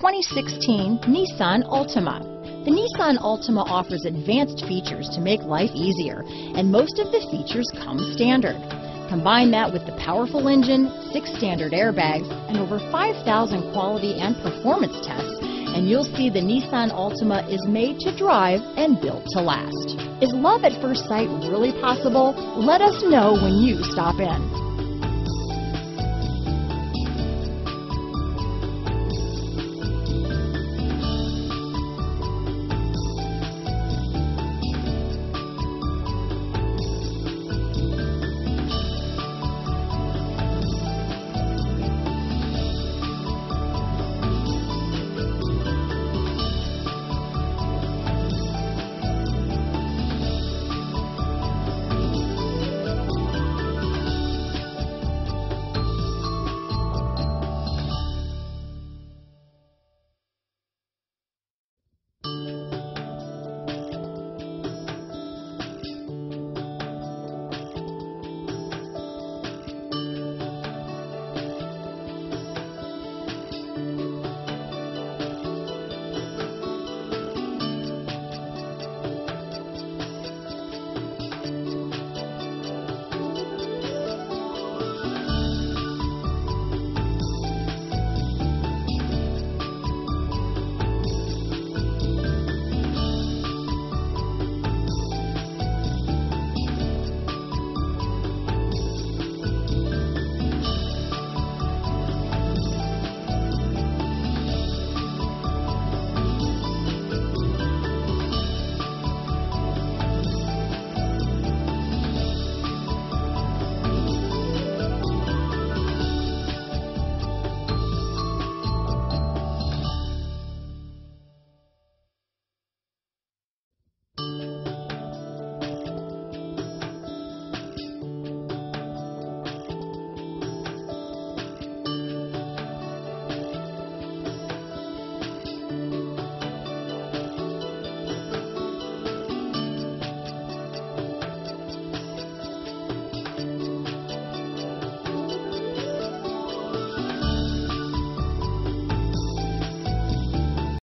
2016 Nissan Altima. The Nissan Altima offers advanced features to make life easier, and most of the features come standard. Combine that with the powerful engine, six standard airbags, and over 5,000 quality and performance tests, and you'll see the Nissan Altima is made to drive and built to last. Is love at first sight really possible? Let us know when you stop in.